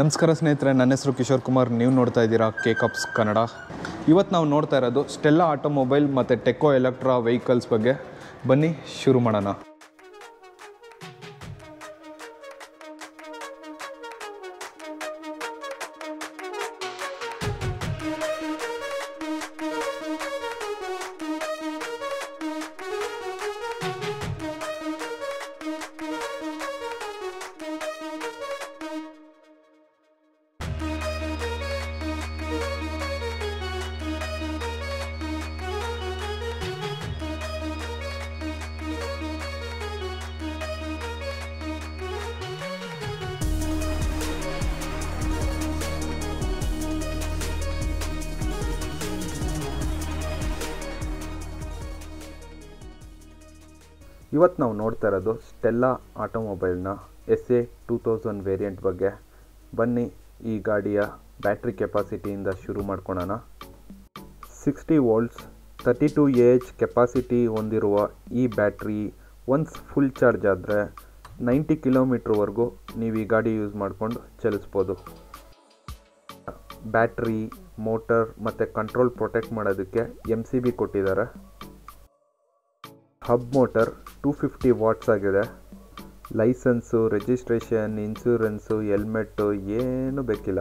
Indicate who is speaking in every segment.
Speaker 1: ನಮಸ್ಕಾರ ಸ್ನೇಹಿತರೆ, ನನ್ನ ಹೆಸರು ಕಿಶೋರ್ ಕುಮಾರ್. ನೀವು ನೋಡ್ತಾ ಇದ್ದೀರಾ ಕೆ ಕಪ್ಸ್ ಕನ್ನಡ. ಇವತ್ತು ನಾವು ನೋಡ್ತಾ ಇರೋದು ಸ್ಟೆಲ್ಲಾ ಆಟೋಮೊಬೈಲ್ ಮತ್ತು ಟೆಕೋ ಎಲೆಕ್ಟ್ರಾ ವೆಹಿಕಲ್ಸ್ ಬಗ್ಗೆ. ಬನ್ನಿ, ಶುರು ಮಾಡೋಣ. ಇವತ್ತು ನಾವು ನೋಡ್ತಾ ಇರೋದು Stella ಆಟೋಮೊಬೈಲ್ನ S A two thousand variant ಬಗ್ಗೆ. ಬನ್ನಿ ಈ ಗಾಡಿಯ ಬ್ಯಾಟ್ರಿ ಕೆಪಾಸಿಟಿಯಿಂದ ಶುರು ಮಾಡ್ಕೊಳ್ಳೋಣ sixty volts thirty two H capacity ಹೊಂದಿರುವ ಈ ಬ್ಯಾಟ್ರಿ ಒನ್ಸ್ ಫುಲ್ ಚಾರ್ಜ್ ಆದರೆ ನೈಂಟಿ ಕಿಲೋಮೀಟ್ರ್ವರೆಗೂ ನೀವು ಈ ಗಾಡಿ ಯೂಸ್ ಮಾಡ್ಕೊಂಡು ಚಲಿಸ್ಬೋದು. ಬ್ಯಾಟ್ರಿ ಮೋಟರ್ ಮತ್ತು ಕಂಟ್ರೋಲ್ ಪ್ರೊಟೆಕ್ಟ್ ಮಾಡೋದಕ್ಕೆ ಎಂ ಸಿ ಬಿ ಕೊಟ್ಟಿದ್ದಾರೆ. Hub motor two fifty watts ಆಗಿದೆ. ಲೈಸೆನ್ಸು ರಿಜಿಸ್ಟ್ರೇಷನ್ ಇನ್ಸೂರೆನ್ಸು ಹೆಲ್ಮೆಟ್ಟು ಏನೂ ಬೇಕಿಲ್ಲ.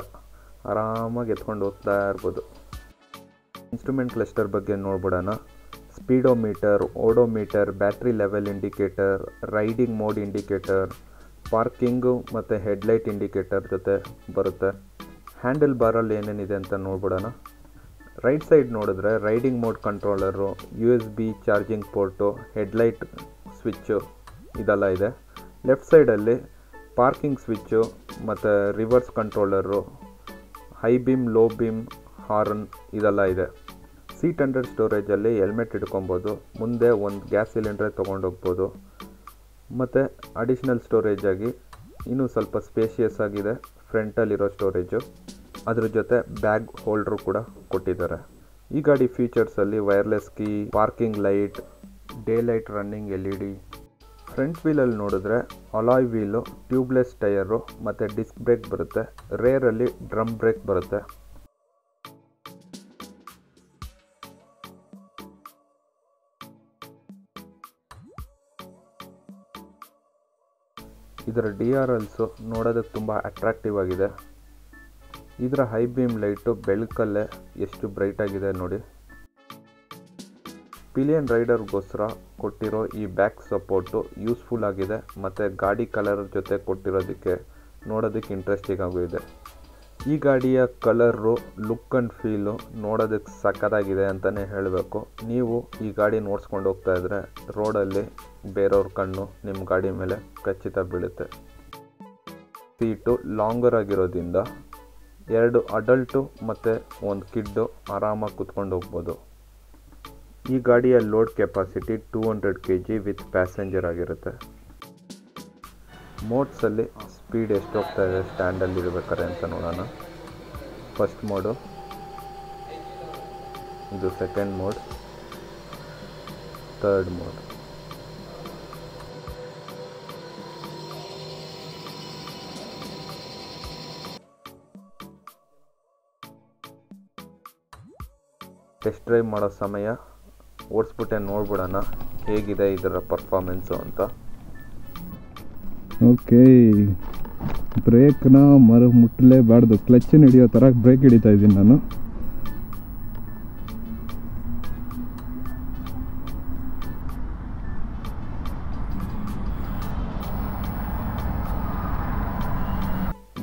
Speaker 1: ಆರಾಮಾಗಿ ಎತ್ಕೊಂಡು ಹೋಗ್ತಾ ಇರ್ಬೋದು. ಇನ್ಸ್ಟ್ರೂಮೆಂಟ್ ಕ್ಲಸ್ಟರ್ ಬಗ್ಗೆ ನೋಡ್ಬಿಡೋಣ. Speedometer odometer battery level indicator riding mode indicator parking ಮತ್ತು ಹೆಡ್ಲೈಟ್ ಇಂಡಿಕೇಟರ್ ಜೊತೆ ಬರುತ್ತೆ. ಹ್ಯಾಂಡಲ್ ಬಾರಲ್ಲಿ ಏನೇನಿದೆ ಅಂತ ನೋಡ್ಬಿಡೋಣ. ರೈಟ್ ಸೈಡ್ ನೋಡಿದ್ರೆ riding mode controller U S B charging port headlight switch ಇದೆಲ್ಲ ಇದೆ. ಲೆಫ್ಟ್ ಸೈಡಲ್ಲಿ ಪಾರ್ಕಿಂಗ್ ಸ್ವಿಚ್ಚು ಮತ್ತು reverse controller, high beam, low beam, horn ಇದೆಲ್ಲ ಇದೆ. ಸೀಟ್ ಅಂಡರ್ ಸ್ಟೋರೇಜಲ್ಲಿ ಹೆಲ್ಮೆಟ್ ಇಟ್ಕೊಬೋದು, ಮುಂದೆ ಒಂದು ಗ್ಯಾಸ್ ಸಿಲಿಂಡ್ರೆ ತೊಗೊಂಡೋಗ್ಬೋದು. ಮತ್ತು ಅಡಿಷ್ನಲ್ ಸ್ಟೋರೇಜಾಗಿ ಇನ್ನೂ ಸ್ವಲ್ಪ ಸ್ಪೇಷಿಯಸ್ ಆಗಿದೆ, ಫ್ರಂಟಲ್ಲಿರೋ ಸ್ಟೋರೇಜು. ಅದ್ರ ಜೊತೆ ಬ್ಯಾಗ್ ಹೋಲ್ಡ್ರು ಕೂಡ ಕೊಟ್ಟಿದ್ದಾರೆ. ಈ ಗಾಡಿ ಫೀಚರ್ಸಲ್ಲಿ wireless key, parking light day light running L E D front ವೀಲಲ್ಲಿ ನೋಡಿದ್ರೆ ಅಲಾಯ್ ವೀಲು, ಟ್ಯೂಬ್ಲೆಸ್ ಟೈರು ಮತ್ತು ಡಿಸ್ಕ್ ಬ್ರೇಕ್ ಬರುತ್ತೆ. ರೇರಲ್ಲಿ ಡ್ರಮ್ ಬ್ರೇಕ್ ಬರುತ್ತೆ. ಇದರ ಡಿ ಆರ್ ಎಲ್ಸು ನೋಡೋದಕ್ಕೆ ತುಂಬ ಅಟ್ರಾಕ್ಟಿವ್ ಆಗಿದೆ. ಇದರ ಹೈ ಬೀಮ್ ಲೈಟು ಬೆಳಕಲ್ಲೇ ಎಷ್ಟು ಬ್ರೈಟ್ ಆಗಿದೆ ನೋಡಿ. ಪಿಲಿಯನ್ ರೈಡರ್ಗೋಸ್ಕರ ಕೊಟ್ಟಿರೋ ಈ ಬ್ಯಾಕ್ ಸಪೋರ್ಟು ಯೂಸ್ಫುಲ್ ಆಗಿದೆ ಮತ್ತು ಗಾಡಿ ಕಲರ್ ಜೊತೆ ಕೊಟ್ಟಿರೋದಕ್ಕೆ ನೋಡೋದಕ್ಕೆ ಇಂಟ್ರೆಸ್ಟಿಂಗ್ ಆಗೂ ಇದೆ. ಈ ಗಾಡಿಯ ಕಲರು, ಲುಕ್ ಆ್ಯಂಡ್ ಫೀಲು ನೋಡೋದಕ್ಕೆ ಸಕ್ಕತ್ತಾಗಿದೆ ಅಂತಲೇ ಹೇಳಬೇಕು. ನೀವು ಈ ಗಾಡಿ ನೋಡ್ಸ್ಕೊಂಡು ಹೋಗ್ತಾ ಇದ್ದರೆ ರೋಡಲ್ಲಿ ಬೇರೆಯವ್ರ ಕಣ್ಣು ನಿಮ್ಮ ಗಾಡಿ ಮೇಲೆ ಖಚಿತ ಬೀಳುತ್ತೆ. ಸೀಟು ಲಾಂಗರ್ ಆಗಿರೋದ್ರಿಂದ ಎರಡು ಅಡಲ್ಟು ಮತ್ತು ಒಂದು ಕಿಡ್ಡು ಆರಾಮಾಗಿ ಕುತ್ಕೊಂಡು ಹೋಗ್ಬೋದು. ಈ ಗಾಡಿಯ load capacity two hundred K G with passenger ಆಗಿರುತ್ತೆ. ಮೋಡ್ಸಲ್ಲಿ ಸ್ಪೀಡ್ ಎಷ್ಟು ಹೋಗ್ತಾ ಇದೆ ಸ್ಟ್ಯಾಂಡಲ್ಲಿ ಇರಬೇಕಾರೆ ಅಂತ ನೋಡೋಣ. ಫಸ್ಟ್ ಮೋಡು ಇದು second mode third mode test drive ಮಾಡೋ ಸಮಯ ಓಡಿಸ್ಬಿಟ್ಟೆ ನೋಡ್ಬಿಡೋಣ ಹೇಗಿದೆ ಇದರ ಪರ್ಫಾರ್ಮೆನ್ಸು ಅಂತ.
Speaker 2: ಓಕೆ ಬ್ರೇಕ್ನ ಮರ ಮುಟ್ಟಲೇಬಾರ್ದು ಕ್ಲಚ್ಚನ್ನು ಹಿಡಿಯೋ ಥರ ಬ್ರೇಕ್ ಹಿಡಿತಾ ಇದ್ದೀನಿ ನಾನು.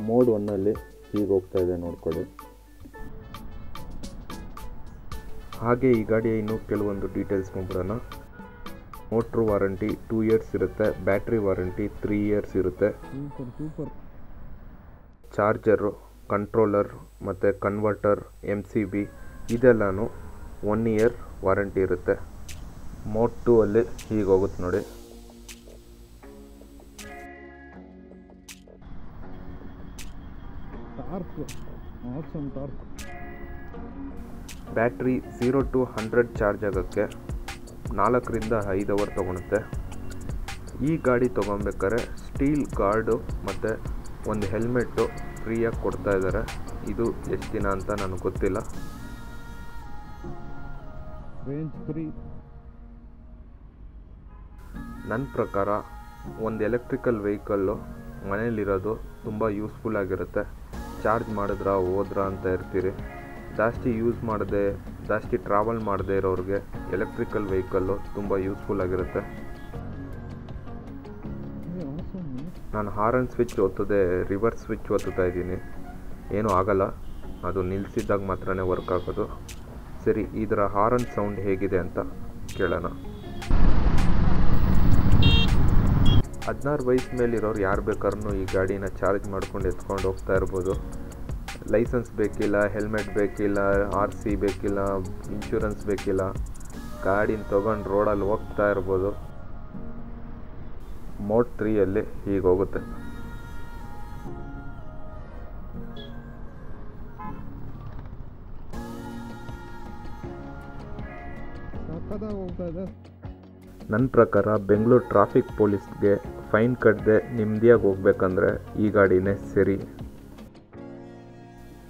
Speaker 1: ಮೋಡ್ ಒನ್ನಲ್ಲಿ ಹೀಗೆ ಹೋಗ್ತಾ ಇದೆ ನೋಡ್ಕೊಳ್ಳಿ. ಹಾಗೆ ಈ ಗಾಡಿಯ ಇನ್ನೂ ಕೆಲವೊಂದು ಡೀಟೇಲ್ಸ್ ನೋಡ್ಬಿಡೋಣ. ಮೋಟ್ರ್ ವಾರಂಟಿ ಟೂ ಇಯರ್ಸ್ ಇರುತ್ತೆ ಬ್ಯಾಟ್ರಿ ವಾರಂಟಿ ತ್ರೀ ಇಯರ್ಸ್ ಇರುತ್ತೆ. ಚಾರ್ಜರು ಕಂಟ್ರೋಲರ್ ಮತ್ತು ಕನ್ವರ್ಟರ್ ಎಂ ಸಿ ಬಿ ಇದೆಲ್ಲನೂ ಒನ್ ಇಯರ್ ವಾರಂಟಿ ಇರುತ್ತೆ. ಮೋಟ್ ಟೂ ಅಲ್ಲಿ ಹೀಗೆ ಹೋಗುತ್ತೆ ನೋಡಿ.
Speaker 2: Torque torque
Speaker 1: battery zero to hundred charge ಆಗೋಕ್ಕೆ ನಾಲ್ಕರಿಂದ ಐದು ಅವರ್ ತೊಗೊಳುತ್ತೆ. ಈ ಗಾಡಿ ತೊಗೊಬೇಕಾದ್ರೆ ಸ್ಟೀಲ್ ಗಾರ್ಡು ಮತ್ತು ಒಂದು ಹೆಲ್ಮೆಟ್ಟು ಫ್ರೀಯಾಗಿ ಕೊಡ್ತಾ ಇದ್ದಾರೆ ಇದು ಎಷ್ಟು ದಿನ ಅಂತ ನನಗೆ ಗೊತ್ತಿಲ್ಲ.
Speaker 2: ರೇಂಜ್ ಫ್ರೀ
Speaker 1: ನನ್ನ ಪ್ರಕಾರ ಒಂದು ಎಲೆಕ್ಟ್ರಿಕಲ್ ವೆಹಿಕಲ್ಲು ಮನೇಲಿರೋದು ತುಂಬ ಯೂಸ್ಫುಲ್ ಆಗಿರುತ್ತೆ. ಚಾರ್ಜ್ ಮಾಡಿದ್ರಾ ಹೋದ್ರಾ ಅಂತ ಇರ್ತೀರಿ. ಜಾಸ್ತಿ ಯೂಸ್ ಮಾಡದೆ, ಜಾಸ್ತಿ ಟ್ರಾವೆಲ್ ಮಾಡದೇ ಇರೋರಿಗೆ ಎಲೆಕ್ಟ್ರಿಕಲ್ ವೆಹಿಕಲ್ಲು ತುಂಬ ಯೂಸ್ಫುಲ್ ಆಗಿರುತ್ತೆ. ನಾನು ಹಾರನ್ ಸ್ವಿಚ್ ಒತ್ತದೆ ರಿವರ್ಸ್ ಸ್ವಿಚ್ ಒತ್ತುತ್ತಾ ಇದ್ದೀನಿ. ಏನೂ ಆಗಲ್ಲ, ಅದು ನಿಲ್ಲಿಸಿದಾಗ ಮಾತ್ರ ವರ್ಕ್ ಆಗೋದು. ಸರಿ, ಇದರ ಹಾರನ್ ಸೌಂಡ್ ಹೇಗಿದೆ ಅಂತ ಕೇಳೋಣ. ಹದಿನಾರು ವಯಸ್ಸು ಮೇಲಿರೋರು ಯಾರು ಬೇಕಾದ್ರೂ ಈ ಗಾಡಿನ ಚಾರ್ಜ್ ಮಾಡ್ಕೊಂಡು ಎತ್ಕೊಂಡು ಹೋಗ್ತಾ ಇರ್ಬೋದು. ಲೈಸೆನ್ಸ್ ಬೇಕಿಲ್ಲ, ಹೆಲ್ಮೆಟ್ ಬೇಕಿಲ್ಲ, ಆರ್ ಸಿ ಬೇಕಿಲ್ಲ, ಇನ್ಶೂರೆನ್ಸ್ ಬೇಕಿಲ್ಲ, ಗಾಡಿನ ತೊಗೊಂಡು ರೋಡಲ್ಲಿ ಹೋಗ್ತಾ ಇರ್ಬೋದು. ಮೋಟ್ ತ್ರೀಯಲ್ಲಿ ಹೀಗೆ ಹೋಗುತ್ತೆ. ನನ್ನ ಪ್ರಕಾರ ಬೆಂಗಳೂರು ಟ್ರಾಫಿಕ್ ಪೊಲೀಸ್ಗೆ ಫೈನ್ ಕಟ್ಟದೆ ನೆಮ್ಮದಿಯಾಗಿ ಹೋಗ್ಬೇಕಂದ್ರೆ ಈ ಗಾಡಿನೇ ಸರಿ.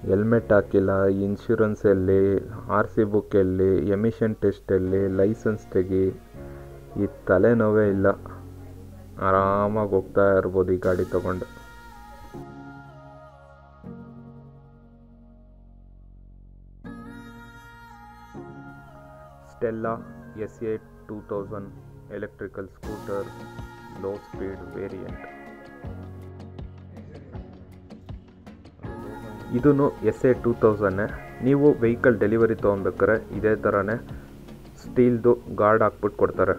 Speaker 1: ಹೆಲ್ಮೆಟ್ ಹಾಕಿಲ್ಲ ಇನ್ಶೂರೆನ್ಸ್ ಎಲ್ಲಿ ಆರ್ ಸಿ ಬುಕ್ ಎಲ್ಲಿ ಎಮಿಷನ್ ಟೆಸ್ಟ್ ಎಲ್ಲಿ ಲೈಸೆನ್ಸ್ ತೆಗಿ, ಈ ತಲೆನೋವೇ ಇಲ್ಲ. ಆರಾಮಾಗಿ ಹೋಗ್ತಾ ಇರ್ಬೋದು ಈ ಗಾಡಿ ತಗೊಂಡು. Stella S A two thousand electrical scooter low speed variant ಇದೂ ಎಸ್ ಎ ಟೂ ತೌಸನ್ನೇ ನೀವು ವೆಹಿಕಲ್ ಡೆಲಿವರಿ ತೊಗೊಬೇಕಾರೆ ಇದೇ ಥರನೇ ಸ್ಟೀಲ್ದು ಗಾರ್ಡ್ ಹಾಕ್ಬಿಟ್ಟು ಕೊಡ್ತಾರೆ.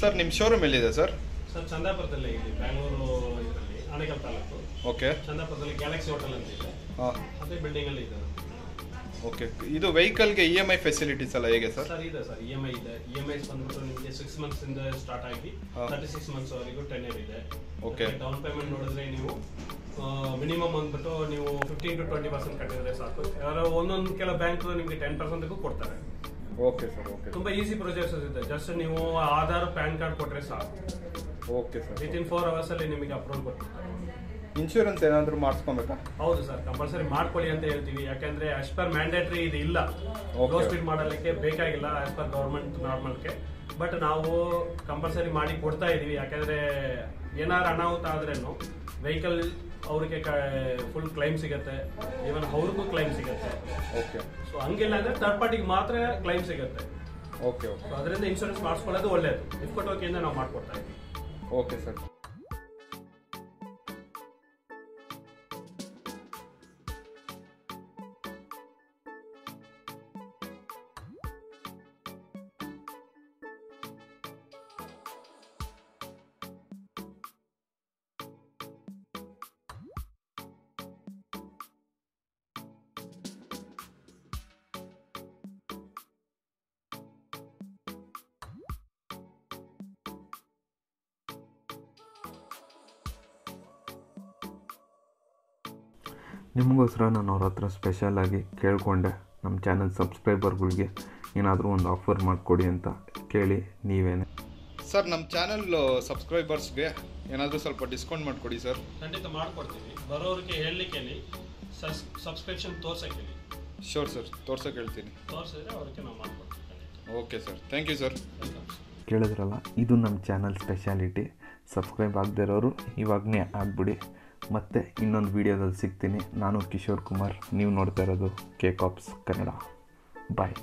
Speaker 2: ಸರ್ ನಿಮ್ಮ ಶೋರೂಮ್ ಎಲ್ಲಿದೆ ಸರ್?
Speaker 3: ಸರ್ ಚಂದಾಪುರದಲ್ಲಿ ಇಲ್ಲಿ ಬ್ಯಾಂಗ್ಳೂರು ಇದರಲ್ಲಿ ಆನೇಕಲ್ ತಾಲೂಕು.
Speaker 2: ಓಕೆ.
Speaker 3: ಚಂದಾಪುರದಲ್ಲಿ ಗ್ಯಾಲಕ್ಸಿ ಹೋಟೆಲ್ ಅಂತ ಇದೆ.
Speaker 2: ಹಾಂ.
Speaker 3: ಅದೇ ಬಿಲ್ಡಿಂಗ್ ಅಲ್ಲಿ ಇದೆ
Speaker 2: ಓಕೆ. ಇದು ವೆಹಿಕಲ್ಗೆ ಇ ಎಂ ಐ ಫೆಸಿಲಿಟೀಸ್ ಎಲ್ಲ ಹೇಗೆ ಸರ್?
Speaker 3: ಸರ್ ಇದೆ ಸರ್ ಇ ಎಂ ಐ ಇದೆ. ಇ ಎಂ ಐ ಬಂದ್ಬಿಟ್ಟು ನಿಮಗೆ ಸಿಕ್ಸ್ ಮಂತ್ಸ್ ಇಂದ ಸ್ಟಾರ್ಟ್ ಆಗಿ. ತರ್ಟಿ ಸಿಕ್ಸ್ ಮಂತ್ಸ್ ವರೆಗೂ ಟೆನ್ ಇಯರ್ ಇದೆ.
Speaker 2: ಓಕೆ.
Speaker 3: ಡೌನ್ ಪೇಮೆಂಟ್ ನೋಡಿದ್ರೆ ನೀವು ಮಿನಿಮಮ್ ಅಂದ್ಬಿಟ್ಟು ನೀವು ಫಿಫ್ಟೀನ್ ಟು ಟ್ವೆಂಟಿ ಪರ್ಸೆಂಟ್ ಕಟ್ಟಿದ್ರೆ ಸಾಕು. ಯಾರೋ ಒಂದೊಂದು ಕೆಲ ಬ್ಯಾಂಕ್ ನಿಮಗೆ ಟೆನ್ ಪರ್ಸೆಂಟ್ಗೂ ಕೊಡ್ತಾರೆ.
Speaker 2: ಓಕೆ ಸರ್ ಓಕೆ
Speaker 3: ತುಂಬಾ ಈಸಿ ಪ್ರೊಸೆಸಸ್ ಇದೆ. ಜಸ್ಟ್ ನೀವು ಆಧಾರ್ ಪ್ಯಾನ್ ಕಾರ್ಡ್ ಕೊಟ್ಟರೆ ಸಾಕು.
Speaker 2: Okay sir
Speaker 3: within four hours ಅಲ್ಲಿ ನಿಮಗೆ ಅಪ್ರೂವಲ್ ಕೊಡ್ತಾರೆ.
Speaker 2: ಇನ್ಶೂರೆನ್ಸ್ ಏನಾದರೂ ಮಾಡಿಸ್ಕೊಬೇಕಾ?
Speaker 3: ಹೌದು ಸರ್ ಕಂಪಲ್ಸರಿ ಮಾಡ್ಕೊಳ್ಳಿ ಅಂತ ಹೇಳ್ತೀವಿ. ಯಾಕಂದ್ರೆ ಆಸ್ ಪರ್ ಮ್ಯಾಂಡೇಟ್ರಿ ಇದು ಇಲ್ಲ. ಲೋ ಸ್ಪೀಡ್ ಮಾಡಲಿಕ್ಕೆ ಬೇಕಾಗಿಲ್ಲ ಆಸ್ ಪರ್ ಗೌರ್ಮೆಂಟ್ ನಾರ್ಮಲ್ಗೆ ಬಟ್ ನಾವು ಕಂಪಲ್ಸರಿ ಮಾಡಿ ಕೊಡ್ತಾ ಇದೀವಿ. ಯಾಕಂದ್ರೆ ಏನಾರು ಅನಾಹುತ ಆದ್ರೇನು ವೆಹಿಕಲ್ ಅವ್ರಿಗೆ ಫುಲ್ ಕ್ಲೈಮ್ ಸಿಗುತ್ತೆ. ಈವನ್ ಅವ್ರಿಗೂ ಕ್ಲೈಮ್ ಸಿಗುತ್ತೆ.
Speaker 2: ಓಕೆ
Speaker 3: ಸೊ ಹಂಗಿಲ್ಲ ಅಂದ್ರೆ ಥರ್ಡ್ ಪಾರ್ಟಿಗೆ ಮಾತ್ರ ಕ್ಲೈಮ್ ಸಿಗುತ್ತೆ.
Speaker 2: ಓಕೆ ಓಕೆ
Speaker 3: ಅದರಿಂದ ಇನ್ಶೂರೆನ್ಸ್ ಮಾಡಿಸ್ಕೊಳ್ಳೋದು ಒಳ್ಳೇದು. ಇಫ್ಕೊಟ್ ಇಂದ ನಾವು ಮಾಡ್ಕೊಡ್ತಾ ಇದ್ದೀವಿ.
Speaker 2: ಓಕೆ ಸರ್
Speaker 1: ನಿಮಗೋಸ್ಕರ ನಾನು ಅವ್ರ ಹತ್ರ ಸ್ಪೆಷಲಾಗಿ ಕೇಳಿಕೊಂಡೆ. ನಮ್ಮ ಚಾನಲ್ ಸಬ್ಸ್ಕ್ರೈಬರ್ಗಳಿಗೆ ಏನಾದರೂ ಒಂದು ಆಫರ್ ಮಾಡಿಕೊಡಿ ಅಂತ ಕೇಳಿ ನೀವೇನೆ.
Speaker 2: ಸರ್ ನಮ್ಮ ಚಾನಲ್ ಸಬ್ಸ್ಕ್ರೈಬರ್ಸ್ಗೆ ಏನಾದರೂ ಸ್ವಲ್ಪ ಡಿಸ್ಕೌಂಟ್ ಮಾಡಿಕೊಡಿ ಸರ್
Speaker 3: ಖಂಡಿತ ಮಾಡಿಕೊಡ್ತೀವಿ. ಬರೋರಿಗೆ ಹೇಳಲಿಕ್ಕೆ ಸಬ್ಸ್ಕ್ರಿಪ್ಷನ್ ತೋರ್ಸಕ್ಕೆ
Speaker 2: ಶೋರ್ ಸರ್ ತೋರ್ಸೋಕೆ ಹೇಳ್ತೀನಿ.
Speaker 3: ತೋರಿಸಿದ್ರೆ ಅವ್ರಿಗೆ ನಾವು ಮಾಡ್ಕೊಡ್ತೀವಿ
Speaker 2: okay sir thank you sir
Speaker 1: ಕೇಳಿದ್ರಲ್ಲ ಇದು ನಮ್ಮ ಚಾನಲ್ ಸ್ಪೆಷಾಲಿಟಿ ಸಬ್ಸ್ಕ್ರೈಬ್ ಆಗದೇ ಇರೋರು ಇವಾಗನೇ ಆಗ್ಬಿಡಿ. ಮತ್ತೆ ಇನ್ನೊಂದು ವೀಡಿಯೋದಲ್ಲಿ ಸಿಗ್ತೀನಿ. ನಾನು ಕಿಶೋರ್ ಕುಮಾರ್. ನೀವು ನೋಡ್ತಾ ಇರೋದು ಕೆ ಕಾಪ್ಸ್ ಕನ್ನಡ ಬಾಯ್